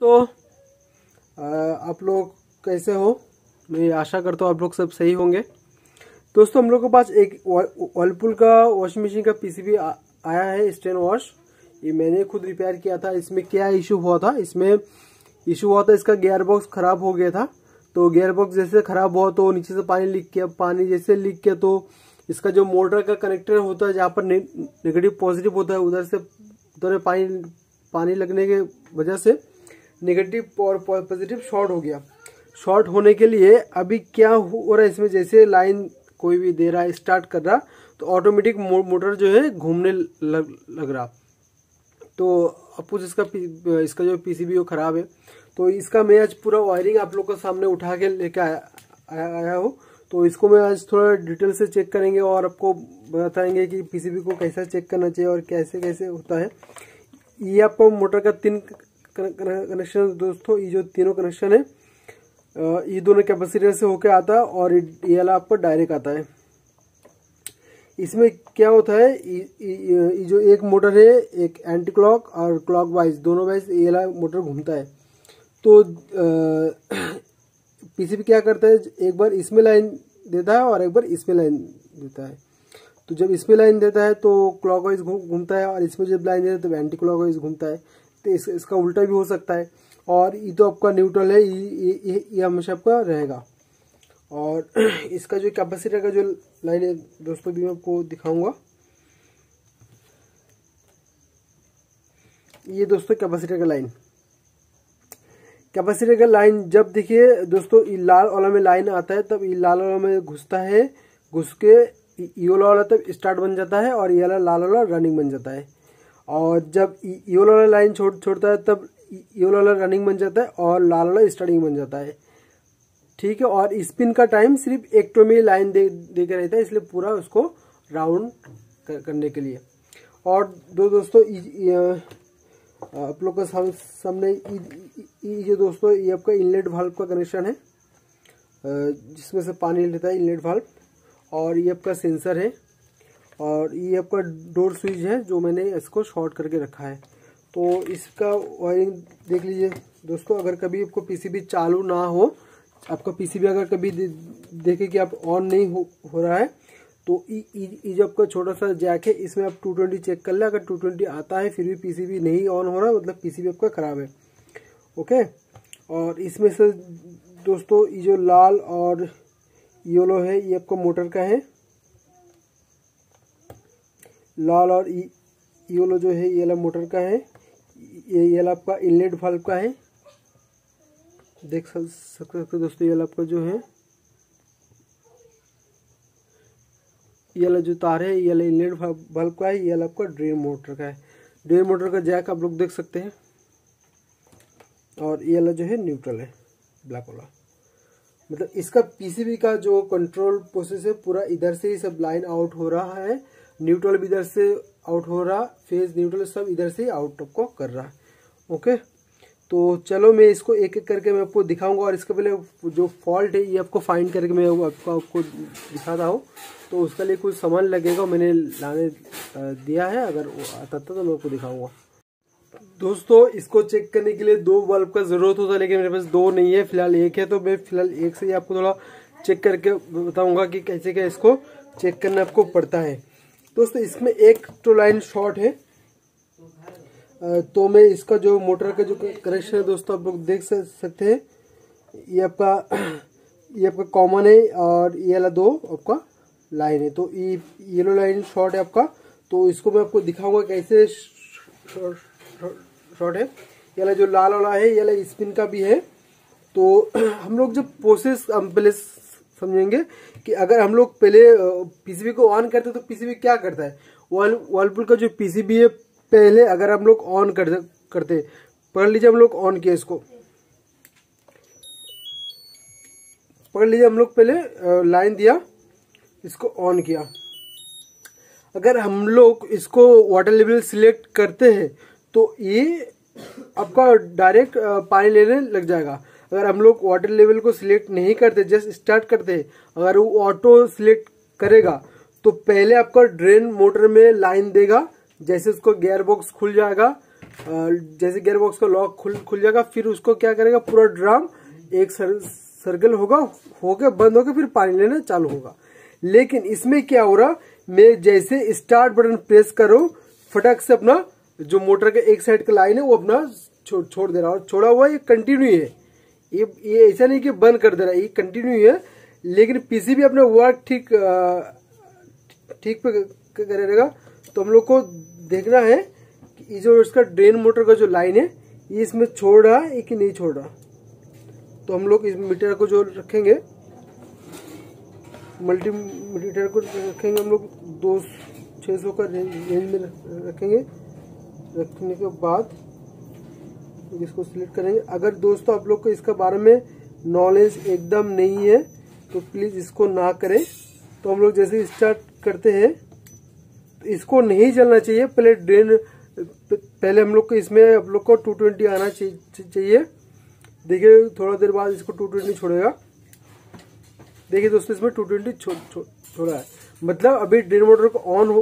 तो आप लोग कैसे हो? मैं आशा करता हूँ आप लोग सब सही होंगे। दोस्तों, हम लोग के पास एक वर्लपुल का वॉशिंग मशीन का पीसीबी आया है स्टेन वॉश ये मैंने खुद रिपेयर किया था। इसमें क्या इशू हुआ था? इसमें इशू हुआ था, इसका गियर बॉक्स खराब हो गया था। तो गियर बॉक्स जैसे खराब हुआ तो नीचे से पानी लीक किया, पानी जैसे लीक किया तो इसका जो मोटर का कनेक्टर होता है, जहाँ पर नेगेटिव पॉजिटिव होता है, उधर से, उधर पानी पानी लगने के वजह से नेगेटिव और पॉजिटिव शॉर्ट हो गया। शॉर्ट होने के लिए अभी क्या हो रहा है इसमें? जैसे लाइन कोई भी दे रहा है स्टार्ट कर रहा तो ऑटोमेटिक मोटर जो है घूमने लग, लग रहा। तो अपोज इसका इसका जो पीसीबी वो खराब है। तो इसका मैं आज पूरा वायरिंग आप लोग के सामने उठा के लेके आया आया, हूँ। तो इसको मैं आज थोड़ा डिटेल से चेक करेंगे और आपको बताएँगे कि पीसीबी को कैसा चेक करना चाहिए और कैसे कैसे होता है। ये आपको मोटर का तीन कनेक्शन दोस्तों, ये जो तीनों कनेक्शन है ये दोनों कैपेसिटर से होके आता है और ये वाला आपको डायरेक्ट आता है। इसमें क्या होता है, ये जो एक मोटर है, एक एंटी क्लॉक और क्लॉक वाइज दोनों वाइज ये वाला मोटर घूमता है। तो पीसीबी क्या करता है, एक बार इसमें लाइन देता है और एक बार इसमें लाइन देता है। तो जब इसमें लाइन देता है तो क्लॉक वाइज घूमता है और इसमें जब लाइन देता है तो एंटी क्लॉक वाइज घूमता है। तो इस, इसका उल्टा भी हो सकता है। और ये तो आपका न्यूट्रल है ये ये हमेशा आपका रहेगा। और इसका जो कैपेसिटर का जो लाइन है दोस्तों भी मैं आपको दिखाऊँगा। ये दोस्तों कैपेसिटर का लाइन। कैपेसिटर का लाइन जब देखिए दोस्तों लाल वाला में लाइन आता है तब ये लाल वाला में घुसता है घुस के ये वाला वाला तब स्टार्ट बन जाता है और ये वाला लाल वाला रनिंग बन जाता है। और जब ये वाला लाइन छोड़ छोड़ता है तब ये वाला रनिंग बन जाता है और लाल वाला स्टार्टिंग बन जाता है। ठीक है और स्पिन का टाइम सिर्फ़ एक टो में लाइन दे दे के रहता है इसलिए पूरा उसको राउंड कर, करने के लिए। और दो दोस्तों आप लोग का सामने ये दोस्तों ये आपका इनलेट वाल्व का कनेक्शन है। जिसमें से पानी लेता है इनलेट वाल्व और ये आपका सेंसर है। और ये आपका डोर स्विच है जो मैंने इसको शॉर्ट करके रखा है। तो इसका वायरिंग देख लीजिए। दोस्तों अगर कभी आपको पीसीबी चालू ना हो आपका पीसीबी अगर कभी देखे कि आप ऑन नहीं हो, हो रहा है तो ये जो आपका छोटा सा जैक है इसमें आप 220 चेक कर ले। अगर 220 आता है फिर भी पीसीबी नहीं ऑन हो रहा मतलब पीसीबी आपका खराब है। ओके? और इसमें से दोस्तों ये जो लाल और येलो है ये आपका मोटर का है। लाल और येलो जो है, ये वाला मोटर का है। ये ये वाला आपका इनलेट वाल्व का है। देख सकते हो दोस्तों, ये वाला आपका जो है, ये वाला जो तार है, ये वाला इनलेट बल्ब का है, ये वाला आपका ड्रेन मोटर का है। ड्रेन मोटर का जैक आप लोग देख सकते हैं। और ये वाला जो है न्यूट्रल है ब्लैक वाला। मतलब इसका पीसीबी का जो कंट्रोल प्रोसेस है, पूरा इधर से ही सब लाइन आउट हो रहा है। न्यूट्रल भी इधर से आउट हो रहा, फ़ेज़ न्यूट्रल सब इधर से आउट आपको कर रहा। ओके? तो चलो मैं इसको एक एक करके मैं आपको दिखाऊँगा और इसके पहले जो फॉल्ट है, ये आपको फाइंड करके मैं आपको आपको दिखाता हूँ। तो उसके लिए कुछ सामान लगेगा, मैंने लाने दिया है, अगर आता था तो मैं आपको दिखाऊँगा। दोस्तों, इसको चेक करने के लिए दो बल्ब का ज़रूरत होता है, लेकिन मेरे पास दो नहीं है, फ़िलहाल एक है तो मैं फ़िलहाल एक से ही आपको थोड़ा चेक करके बताऊँगा कि कैसे क्या इसको चेक करना आपको पड़ता है। दोस्तों, इसमें एक तो लाइन शॉर्ट है। तो मैं इसका जो मोटर का जो कनेक्शन है, दोस्तों, आप लोग देख सकते हैं। ये आपका ये आपका कॉमन है और ये वाला दो आपका लाइन है। तो ये येलो लाइन शॉर्ट है आपका। तो इसको मैं आपको दिखाऊँगा कैसे शॉर्ट है। ये वाला जो लाल वाला है, ये वाला स्पिन का भी है। तो हम लोग जब प्रोसेस पहले समझेंगे कि अगर हम लोग पहले पीसीबी को ऑन करते तो पीसीबी क्या करता है? वर्लपुल का जो पीसीबी है, पहले अगर हम लोग ऑन कर, करते, पकड़ लीजिए हम लोग ऑन किया इसको। पकड़ लीजिए हम लोग पहले लाइन दिया, इसको ऑन किया। अगर हम लोग इसको वाटर लेवल सिलेक्ट करते हैं तो ये आपका डायरेक्ट पानी लेने लग जाएगा। अगर हम लोग वाटर लेवल को सिलेक्ट नहीं करते जस्ट स्टार्ट करते अगर वो ऑटो सिलेक्ट करेगा तो पहले आपका ड्रेन मोटर में लाइन देगा जैसे उसको गेयर बॉक्स खुल जाएगा जैसे गेयर बॉक्स का लॉक खुल खुल जाएगा फिर उसको क्या करेगा पूरा ड्राम एक सर, सर्कल होगा होके बंद होकर फिर पानी लेना चालू होगा। लेकिन इसमें क्या हो रहा मैं जैसे स्टार्ट बटन प्रेस करो फटक से अपना जो मोटर का एक साइड का लाइन है वो अपना छो, छोड़ दे रहा और छोड़ा हुआ ये कंटिन्यू है। ये ये ऐसा नहीं कि बंद कर दे रहा है ये कंटिन्यू है लेकिन पीसी भी अपना वर्क ठीक ठीक पे करेगा तो हम लोग को देखना है कि ये जो इसका ड्रेन मोटर का जो लाइन है, ये इसमें छोड़ रहा है कि नहीं छोड़ रहा? तो हम लोग इस मीटर को जो रखेंगे मल्टी मीटर को रखेंगे हम लोग, दो छः सौ का रेंज में रखेंगे। रखने के बाद इसको सिलेक्ट करेंगे। अगर दोस्तों आप लोग को इसके बारे में नॉलेज एकदम नहीं है तो प्लीज़ इसको ना करें। तो हम लोग जैसे स्टार्ट करते हैं तो इसको नहीं चलना चाहिए। पहले ड्रेन पहले हम लोग को इसमें आप लोग को 220 आना चाहिए देखिए थोड़ा देर बाद इसको 220 छोड़ेगा। देखिए दोस्तों इसमें 220 छो, छो, छोड़ा है। मतलब अभी ड्रेन मोटर को ऑन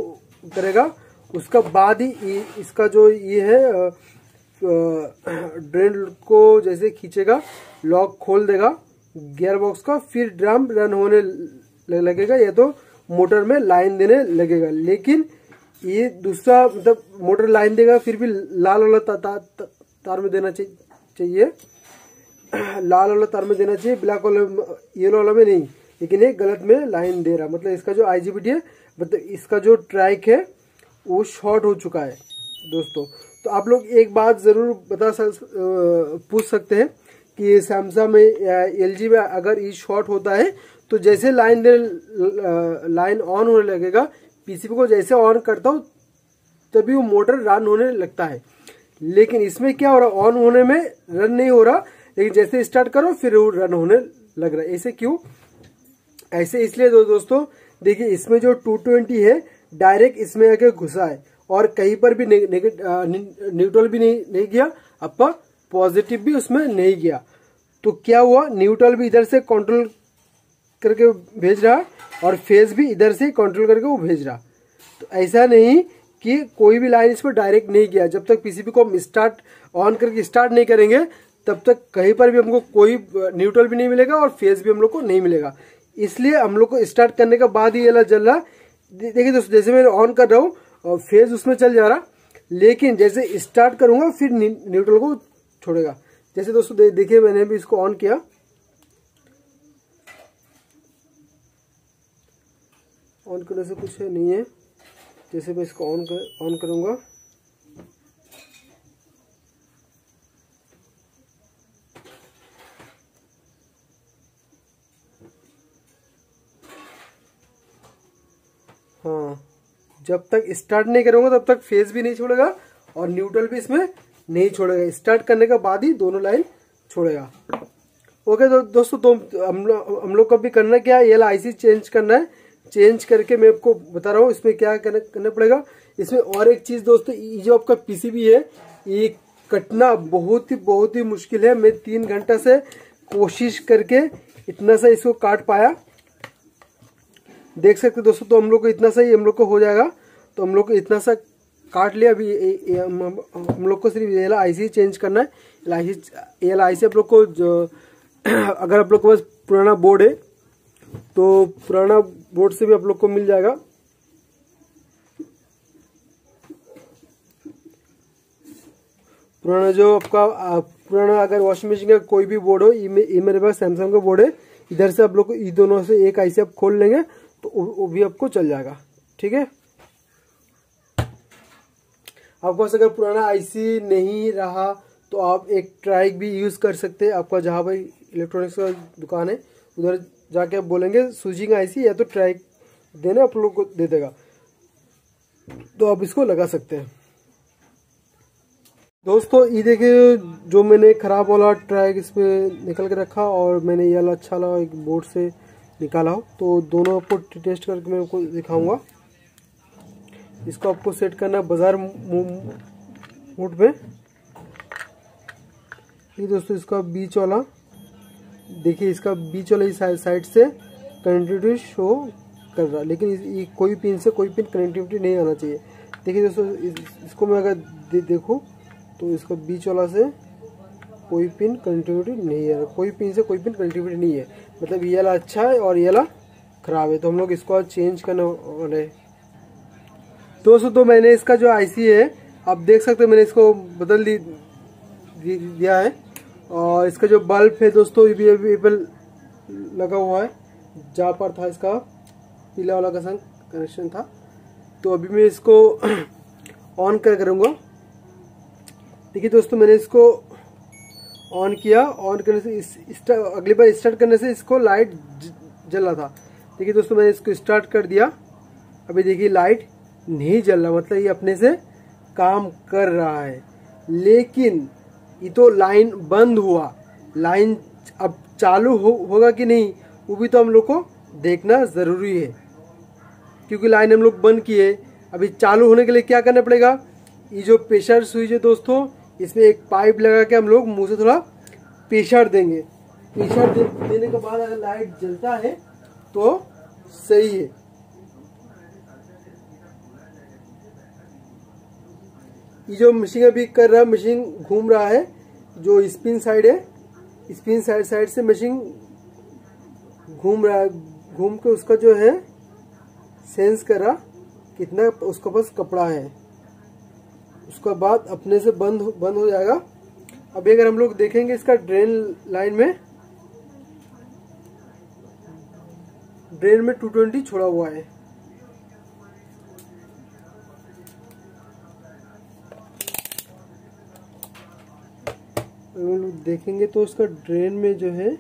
करेगा। उसका बाद ही इसका जो ये है ड्रेन को जैसे खींचेगा लॉक खोल देगा गियर बॉक्स का फिर ड्रम रन होने लगेगा या तो मोटर में लाइन देने लगेगा। लेकिन ये दूसरा मतलब मोटर लाइन देगा फिर भी लाल वाला ता, ता, ता, तार में देना चाहिए। लाल वाला तार में देना चाहिए ब्लैक वाला येलो वाला में नहीं लेकिन ये गलत में लाइन दे रहा। मतलब इसका जो आईजीबीटी है मतलब इसका जो ट्रैक है वो शॉर्ट हो चुका है दोस्तों। तो आप लोग एक बात ज़रूर बता सक पूछ सकते हैं कि सैमसंग में एलजी में अगर ई शॉर्ट होता है तो जैसे लाइन दे लाइन ऑन होने लगेगा पीसीबी को जैसे ऑन करता हूँ, तभी वो मोटर रन होने लगता है। लेकिन इसमें क्या हो रहा ऑन होने में रन नहीं हो रहा, लेकिन जैसे स्टार्ट करो, फिर वो रन होने लग रहा है। ऐसे क्यों? ऐसे इसलिए दो दोस्तों, देखिए इसमें जो 220 है डायरेक्ट इसमें आके घुसा है। और कहीं पर भी न्यूट्रल भी नहीं नहीं गया आपका पॉजिटिव भी उसमें नहीं गया। तो क्या हुआ? न्यूट्रल भी इधर से कंट्रोल करके भेज रहा और फ़ेज़ भी इधर से कंट्रोल करके वो भेज रहा। तो ऐसा नहीं कि कोई भी लाइन इस पर डायरेक्ट नहीं गया जब तक पीसीबी को हम स्टार्ट ऑन करके स्टार्ट नहीं करेंगे, तब तक कहीं पर भी हमको कोई न्यूट्रल भी नहीं मिलेगा और फ़ेज़ भी हम लोग को नहीं मिलेगा। इसलिए हम लोग को स्टार्ट करने के बाद ही ये जल रहा। देखिए दोस्तों, जैसे मैं ऑन कर रहा हूँ फ़ेज़ उसमें चल जा रहा। लेकिन जैसे स्टार्ट करूँगा, फिर न्यूट्रल को छोड़ेगा। जैसे दोस्तों देखिए, मैंने भी इसको ऑन किया। ऑन करने से कुछ है नहीं है। जैसे मैं इसको ऑन कर ऑन करूँगा। हाँ। जब तक स्टार्ट नहीं करूँगा, तब तक फेस भी नहीं छोड़ेगा और न्यूट्रल भी इसमें नहीं छोड़ेगा। स्टार्ट करने के बाद ही दोनों लाइन छोड़ेगा। ओके तो दोस्तों तो हम लोग हम लोग को भी करना क्या है? ये आईसी चेंज करना है। चेंज करके मैं आपको बता रहा हूँ, इसमें क्या करना पड़ेगा। इसमें और एक चीज़ दोस्तों, ये जो आपका पीसीबी है, ये कटना बहुत ही बहुत ही मुश्किल है। मैं तीन घंटा से कोशिश करके इतना सा इसको काट पाया। देख सकते दोस्तों तो हम लोग को इतना सा ही, हम लोग को हो जाएगा। तो हम लोग को इतना सा काट लिया अभी हम लोग को सिर्फ़ एल आई सी चेंज करना है। L I C L I सी आप लोग को अगर आप लोग के पास पुराना बोर्ड है तो पुराना बोर्ड से भी आप लोग को मिल जाएगा। पुराना जो आपका पुराना अगर वॉशिंग मशीन का कोई भी बोर्ड हो, ये मेरे पास सैमसंग का बोर्ड है। इधर से आप लोग को इन दोनों से एक आईसी आप खोल लेंगे। तो वो भी आपको चल जाएगा, ठीक है? आपके पास अगर पुराना आईसी नहीं रहा तो आप एक ट्राइक भी यूज़ कर सकते हैं। आपका जहाँ भाई इलेक्ट्रॉनिक्स का दुकान है, उधर जाके आप बोलेंगे स्विचिंग आईसी या तो ट्राइक देने, आप लोग को दे देगा। तो आप इसको लगा सकते हैं। दोस्तों, ये देखिए, जो मैंने ख़राब वाला ट्रैक इसमें निकल के रखा, और मैंने ये वाला अच्छा वाला एक बोर्ड से निकाला हो। तो दोनों आपको टेस्ट करके मैं आपको दिखाऊँगा। इसको आपको सेट करना है बाज़ार मोड पे। ये दोस्तों इसका बीच वाला। देखिए इसका बीच वाला साइड से कनेक्टिविटी शो कर रहा है। लेकिन ये कोई पिन से कोई पिन कनेक्टिविटी नहीं आना चाहिए। देखिए दोस्तों इस, इसको मैं अगर दे, देखूँ तो इसका बीच वाला से कोई पिन कनेक्टिविटी नहीं है। कोई पिन से कोई पिन कनेक्टिविटी नहीं है। मतलब ये वाला अच्छा है और ये वाला खराब है। तो हम लोग इसको चेंज करने वाले दोस्तों तो मैंने इसका जो आईसी है आप देख सकते हो मैंने इसको बदल दी, दिया है। और इसका जो बल्ब है दोस्तों ये भी अवेलेबल लगा हुआ है। जहाँ पर था इसका पीला वाला का संग कनेक्शन था। तो अभी मैं इसको ऑन कर करूँगा। देखिए दोस्तों मैंने इसको ऑन किया ऑन करने से इस अगली बार स्टार्ट करने से इसको लाइट जल रहा था। देखिए दोस्तों मैंने इसको स्टार्ट कर दिया। अभी देखिए लाइट नहीं जल रहा मतलब ये अपने से काम कर रहा है। लेकिन ये तो लाइन बंद हुआ। लाइन अब चालू हो, होगा कि नहीं वो भी तो हम लोग को देखना ज़रूरी है। क्योंकि लाइन हम लोग बंद किए। अभी चालू होने के लिए क्या करना पड़ेगा? ये जो प्रेशर स्विच है दोस्तों इसमें एक पाइप लगा के हम लोग मुँह से थोड़ा प्रेशर देंगे। प्रेशर दे, देने के बाद अगर लाइट जलता है तो सही है। ये जो मशीन अभी कर रहा है मशीन घूम रहा है जो स्पिन साइड है स्पिन साइड साइड से मशीन घूम रहा है घूम के उसका जो है सेंस करा कितना उसके पास कपड़ा है। उसके बाद अपने से बंद बंद हो जाएगा। अभी अगर हम लोग देखेंगे इसका ड्रेन लाइन में ड्रेन में 220 छोड़ा हुआ है। हम लोग देखेंगे तो इसका ड्रेन में जो है,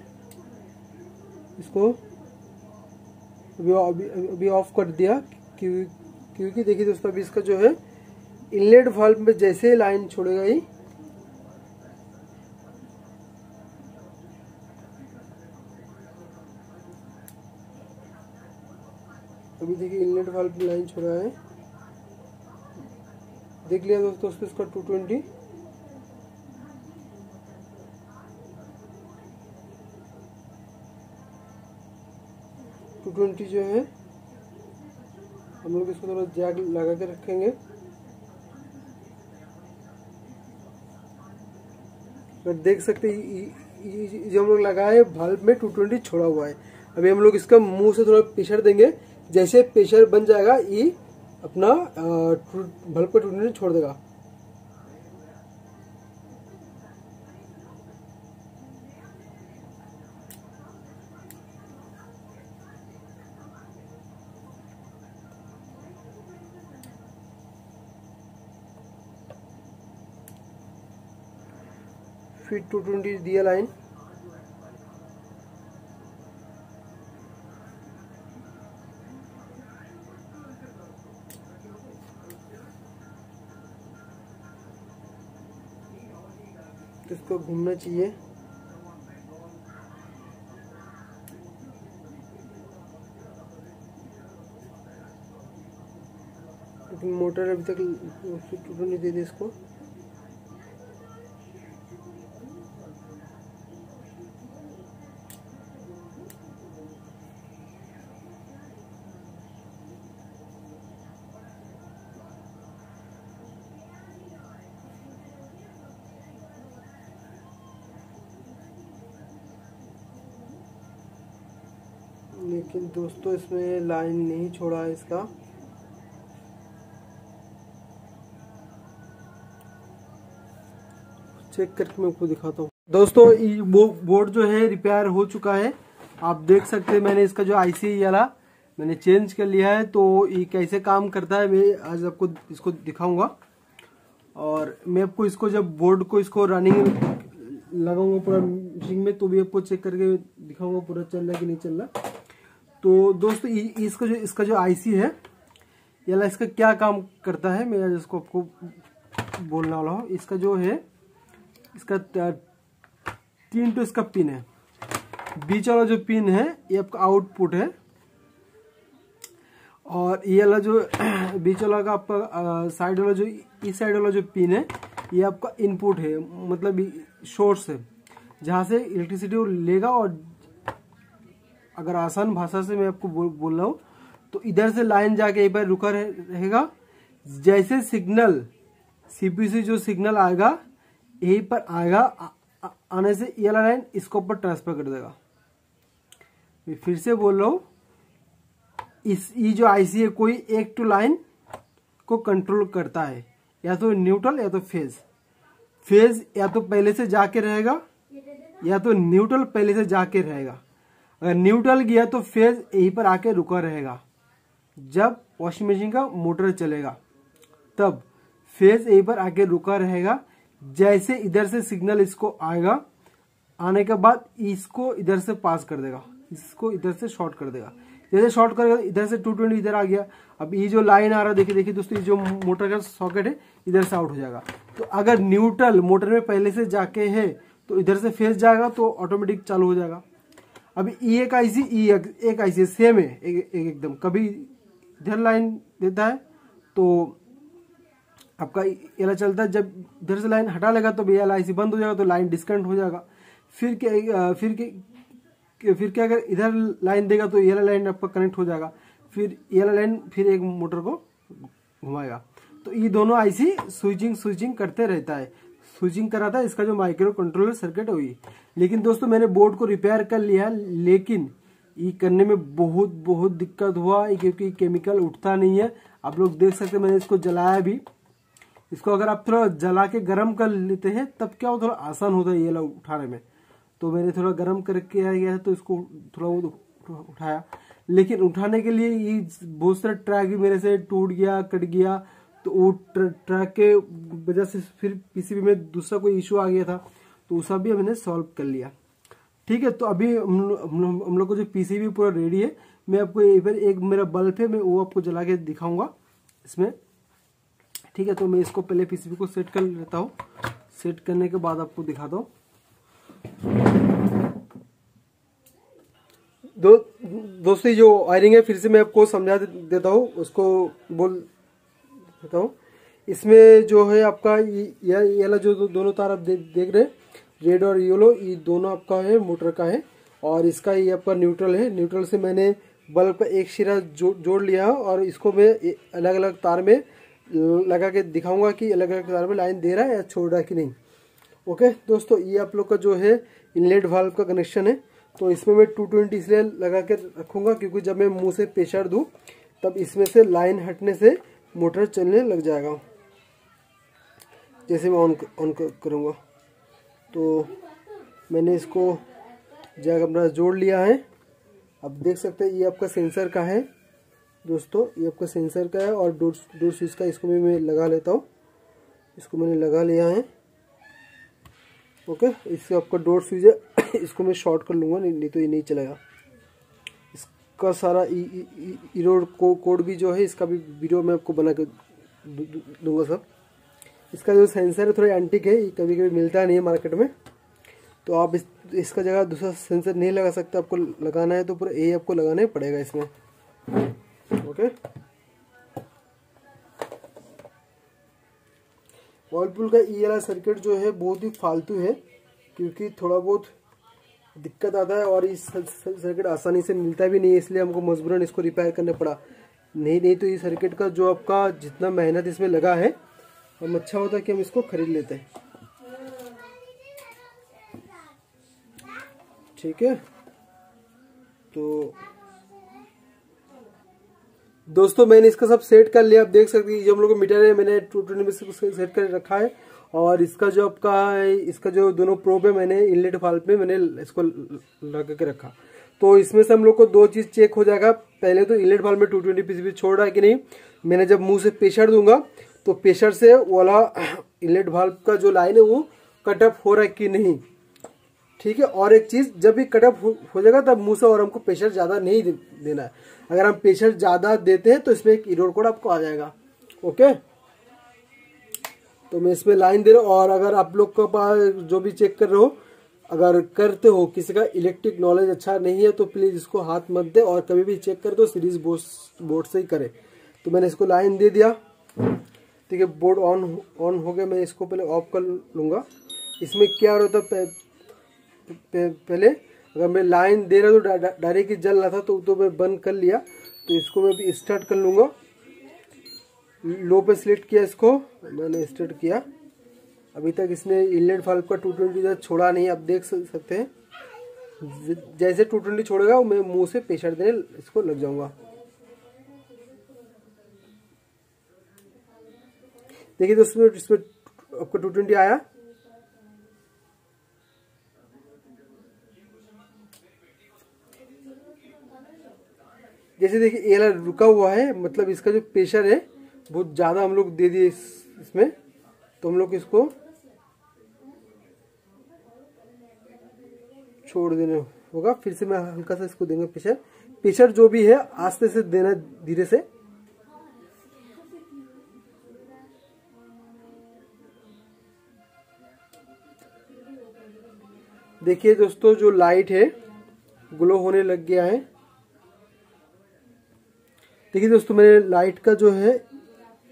इसको अभी अभी अभी ऑफ़ कर दिया क्योंकि देखिए दोस्तों, अभी इसका जो है इनलेट वाल्व में जैसे ही लाइन छोड़ेगा ही, अभी देखिए इनलेट वाल्व में लाइन छोड़ा है। देख लिया दोस्तों इसका टू ट्वेंटी टू ट्वेंटी जो है, हम लोग इसको थोड़ा जैग लगा के रखेंगे। देख सकते हैं जो हम लोग लगाए बल्ब में टू ट्वेंटी छोड़ा हुआ है। अभी हम लोग इसका मुँह से थोड़ा प्रेशर देंगे, जैसे प्रेशर बन जाएगा, ये अपना बल्ब का टू ट्वेंटी छोड़ देगा। फिर टू ट्वेंटी दिया लाइन इसको घूमना चाहिए। लेकिन मोटर अभी तक टूट नहीं दे दी इसको। लेकिन दोस्तों, इसमें लाइन नहीं छोड़ा इसका। चेक करके मैं आपको दिखाता हूँ। दोस्तों वो बोर्ड जो है रिपेयर हो चुका है। आप देख सकते हैं, मैंने इसका जो आईसी वाला, मैंने चेंज कर लिया है। तो ये कैसे काम करता है, मैं आज आपको इसको दिखाऊँगा। और मैं आपको इसको जब बोर्ड को इसको रनिंग लगाऊँगा पूरा मशीन में तो भी आपको चेक करके दिखाऊँगा, पूरा चल रहा है कि नहीं चल रहा। तो दोस्तों इसका जो इसका जो आईसी है या इसका क्या काम करता है? मैं इसको आपको बोलने वाला हूँ। इसका जो है, इसका तीन तो इसका पिन है। बीच वाला जो पिन है, ये आपका आउटपुट है। और ये वाला जो, बीच वाला का आपका साइड वाला जो, इस साइड वाला जो पिन है, ये आपका इनपुट है। मतलब सोर्स है। जहाँ से इलेक्ट्रिसिटी लेगा और अगर आसान भाषा से मैं आपको बोल, बोल रहा हूँ तो इधर से लाइन जाके एक बार रुका रहेगा। जैसे सिग्नल सीपीयू से जो सिग्नल आएगा यहीं पर आएगा आ, आ, आने से ये लाइन इसको ऊपर ट्रांसफ़र कर देगा। मैं फिर से बोल रहा हूँ इस ये जो आईसी है कोई एक टू लाइन को कंट्रोल करता है या तो न्यूट्रल या तो फ़ेज़ फ़ेज़ या तो पहले से जाके रहेगा या तो न्यूट्रल पहले से जाके रहेगा। न्यूट्रल गया तो फ़ेज़ यहीं पर आके रुका रहेगा। जब वॉशिंग मशीन का मोटर चलेगा, तब फ़ेज़ यहीं पर आके रुका रहेगा। जैसे इधर से सिग्नल इसको आएगा, आने के बाद इसको इधर से पास कर देगा, इसको इधर से शॉर्ट कर देगा। जैसे शॉर्ट करेगा इधर से 220 इधर आ गया। अब ये जो लाइन आ रहा है, देखिए देखिए दोस्तों, ये जो मोटर का सॉकेट है, इधर से आउट हो जाएगा। तो अगर न्यूट्रल मोटर में पहले से जाके है तो इधर से फेस जाएगा तो ऑटोमेटिक चालू हो जाएगा। अभी ई एक आईसी ई एक आईसी सेम है एक, एक एकदम कभी इधर लाइन देता है तो आपका ये चलता है जब इधर से लाइन हटा लेगा तो भी एल आईसी बंद हो जाएगा तो लाइन डिस्कनेक्ट हो जाएगा। फिर क्या फिर क्या फिर क्या अगर इधर लाइन देगा तो ये लाइन आपका कनेक्ट हो जाएगा। फिर ये लाइन फिर एक मोटर को घुमाएगा। तो ये दोनों आईसी स्विचिंग स्विचिंग करते रहता है। स्विचिंग करा था, इसका जो माइक्रो कंट्रोलर सर्किट है वही लेकिन दोस्तों, मैंने बोर्ड को रिपेयर कर लिया, लेकिन ये करने में बहुत बहुत दिक्कत हुआ क्योंकि केमिकल उठता नहीं है। आप लोग देख सकते मैंने इसको जलाया भी। इसको अगर आप थोड़ा जला के गर्म कर लेते हैं, तब क्या हो थोड़ा आसान होता है ये लोग उठाने में। तो मैंने थोड़ा गर्म करके आ गया तो इसको थोड़ा बहुत उठाया। लेकिन उठाने के लिए ये बहुत सारे ट्रैक भी मेरे से टूट गया, कट गया। तो वो ट्रैक के वजह से फिर पीसीबी में दूसरा कोई इशू आ गया था तो सब भी हमने सॉल्व कर लिया। ठीक है तो अभी हम लोग को जो पीसीबी पूरा रेडी है, मैं आपको एक मेरा बल्ब है, मैं वो आपको जला के दिखाऊँगा इसमें। ठीक है तो मैं इसको पहले पीसीबी को सेट कर लेता हूँ। सेट करने के बाद आपको दिखाता हूँ दो, दोस्तों, जो वायरिंग है, फिर से मैं आपको समझा देता हूँ, उसको बोल देता हूँ। इसमें जो है आपका ये वाला जो दोनों तार आप दे, देख रहे हैं रेड और येलो ये दोनों आपका है मोटर का है और इसका ये आपका न्यूट्रल है। न्यूट्रल से मैंने बल्ब का एक शिरा जो, जोड़ लिया और इसको मैं अलग अलग तार में लगा के दिखाऊँगा कि अलग अलग तार में लाइन दे रहा है या छोड़ रहा है कि नहीं। ओके दोस्तों ये आप लोग का जो है इनलेट वाल्व का कनेक्शन है। तो इसमें मैं 220 इसलिए लगा के रखूँगा क्योंकि जब मैं मुँह से प्रेशर दूँ तब इसमें से लाइन हटने से मोटर चलने लग जाएगा। जैसे मैं ऑन ऑन करूँगा। तो मैंने इसको जैक अपना जोड़ लिया है। अब देख सकते हैं ये आपका सेंसर का है। दोस्तों ये आपका सेंसर का है और डोर डोर स्विच का इसको भी मैं लगा लेता हूँ। इसको मैंने लगा लिया है। ओके इससे आपका डोर स्विच है। इसको मैं शॉर्ट कर लूँगा नहीं, नहीं तो ये नहीं चलेगा। इसका सारा ईरोड को, कोड भी जो है इसका भी वीडियो मैं आपको बना के दूँगा सब इसका जो सेंसर है थोड़ा एंटिक है कभी कभी मिलता नहीं है मार्केट में। तो आप इस इसका जगह दूसरा सेंसर नहीं लगा सकते आपको लगाना है तो पूरा ए आपको लगाना ही पड़ेगा इसमें। ओके वर्लपुल का ई वाला सर्किट जो है बहुत ही फालतू है क्योंकि थोड़ा बहुत दिक्कत आता है और इस सर्किट आसानी से मिलता भी नहीं है, इसलिए हमको मजबूरन इसको रिपेयर करना पड़ा। नहीं नहीं तो ये सर्किट का जो आपका जितना मेहनत इसमें लगा है, हम अच्छा होता है कि हम इसको खरीद लेते हैं। ठीक है? तो दोस्तों, मैंने इसका सब सेट कर लिया। आप देख सकते हैं जो हम लोग मीटर है, मैंने टू ट्वेंटी में सेट कर रखा है। और इसका जो आपका इसका जो दोनों प्रोब है, मैंने इनलेट फाल्व में मैंने इसको लगा के रखा। तो इसमें से हम लोग को दो चीज़ चेक हो जाएगा। पहले तो इनलेट फाल्व में टू ट्वेंटी पीसीबी छोड़ रहा है कि नहीं? मैंने जब मुँह से प्रेशर दूँगा तो प्रेशर से वाला इनलेट वाल्व का जो लाइन है, वो कटअप हो रहा है कि नहीं? ठीक है, और एक चीज़, जब भी कटअप हो जाएगा, तब मुँह से और हमको प्रेशर ज़्यादा नहीं देना है। अगर हम प्रेशर ज़्यादा देते हैं तो इसमें एक इरोड कोड आपको आ जाएगा। ओके तो मैं इसमें लाइन दे रहा हूँ, और अगर आप लोग का पास जो भी चेक कर रहे हो, अगर करते हो, किसी का इलेक्ट्रिक नॉलेज अच्छा नहीं है तो प्लीज़ इसको हाथ मत दे, और कभी भी चेक कर दो सीरीज़ बोर्ड से ही करे। तो मैंने इसको लाइन दे दिया। ठीक है बोर्ड ऑन ऑन हो गया, मैं इसको पहले ऑफ़ कर लूँगा। इसमें क्या होता पहले अगर मैं लाइन दे रहा तो डायरेक्ट ही जल रहा था तो तो मैं बंद कर लिया। तो इसको मैं भी स्टार्ट कर लूँगा। लो पे सिलेक्ट किया इसको, मैंने स्टार्ट किया। अभी तक इसने इनलेट फाल्व का टू ट्वेंटी छोड़ा नहीं, आप देख सकते हैं। जैसे टू ट्वेंटी छोड़ेगा मैं मुँह से प्रेशर देने इसको लग जाऊँगा। देखिए दोस्तों, इसमें आपको टू ट्वेंटी आया। जैसे देखिए वाला रुका हुआ है मतलब इसका जो प्रेशर है बहुत ज़्यादा हम लोग दे दिए इस, इसमें। तो हम लोग इसको छोड़ देना होगा। फिर से मैं हल्का सा इसको देंगे प्रेशर प्रेशर जो भी है आस्ते से देना धीरे से। देखिए दोस्तों जो लाइट है ग्लो होने लग गया है। देखिए दोस्तों, मेरे लाइट का जो है,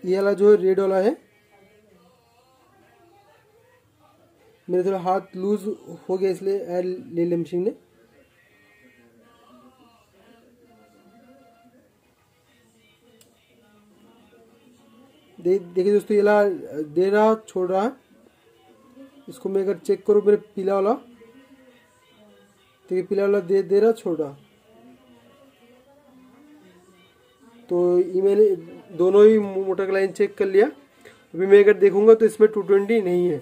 ये वाला जो है रेड वाला है। मेरे थोड़ा हाथ लूज हो गया, इसलिए एयर ले लिया मशीन ने। देखिए दोस्तों, ये ला दे रहा, छोड़ रहा। इसको मैं अगर चेक करूँ, मेरे पीला वाला। ये पीला वाला दे दे रहा, छोड़ रहा। तो ये मैंने दोनों ही मोटर का लाइन चेक कर लिया। अभी मैं अगर देखूँगा तो इसमें टू ट्वेंटी नहीं है।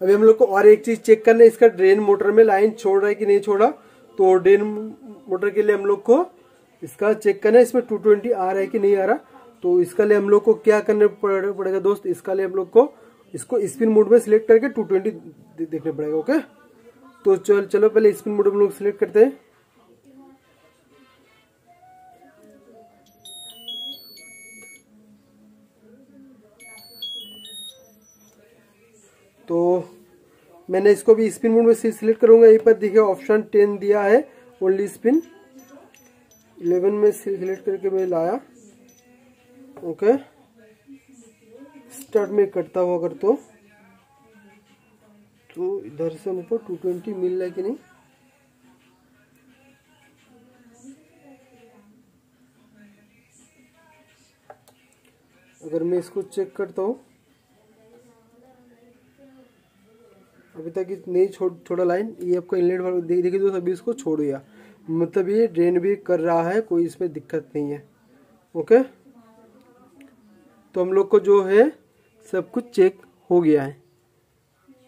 अभी हम लोग को और एक चीज़ चेक करना है, इसका ड्रेन मोटर में लाइन छोड़ रहा है कि नहीं छोड़ा? तो ड्रेन मोटर के लिए हम लोग को इसका चेक करना है, इसमें टू ट्वेंटी आ रहा है कि नहीं आ रहा? तो इसका लिए हम लोग को क्या करना पड़ेगा दोस्त? इसका लिए हम लोग को इसको स्पिन मोड में सिलेक्ट करके टू ट्वेंटी देखना पड़ेगा ओके तो चल, चलो पहले स्पिन मोड में लोग सिलेक्ट करते हैं। तो मैंने इसको भी स्पिन मोड में सिलेक्ट करूँगा। यहीं पर देखिए ऑप्शन टेन दिया है ओनली स्पिन इलेवन में सिलेक्ट करके मैं लाया। ओके स्टार्ट में कटता हुआ अगर तो तो इधर से हमको टू ट्वेंटी मिल रहा है कि नहीं? अगर मैं इसको चेक करता हूँ। अभी तक नहीं छोड़ छोड़ा लाइन ये आपको इनलेट देखिए दोस्तों, अभी इसको छोड़ दिया। मतलब ये ड्रेन भी कर रहा है, कोई इसमें दिक्कत नहीं है। ओके? तो हम लोग को जो है, सब कुछ चेक हो गया है।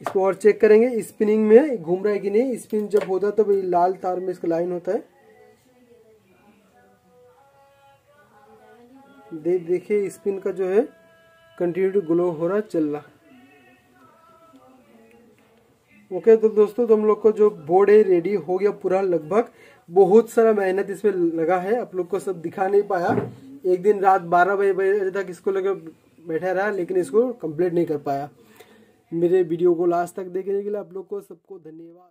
इसको और चेक करेंगे स्पिनिंग में घूम रहा है कि नहीं? स्पिन जब होता तो लाल तार में इसका लाइन होता है। दे, देखिए स्पिन का जो है कंटिन्यू ग्लो हो रहा, चल रहा। ओके तो दोस्तों, तुम लोग को जो बोर्ड है रेडी हो गया पूरा लगभग। बहुत सारा मेहनत इसमें लगा है। आप लोग को सब दिखा नहीं पाया। एक दिन रात बारह बजे तक इसको लेकर बैठा रहा, लेकिन इसको कंप्लीट नहीं कर पाया। मेरे वीडियो को लास्ट तक देखने के लिए आप लोग को सबको धन्यवाद।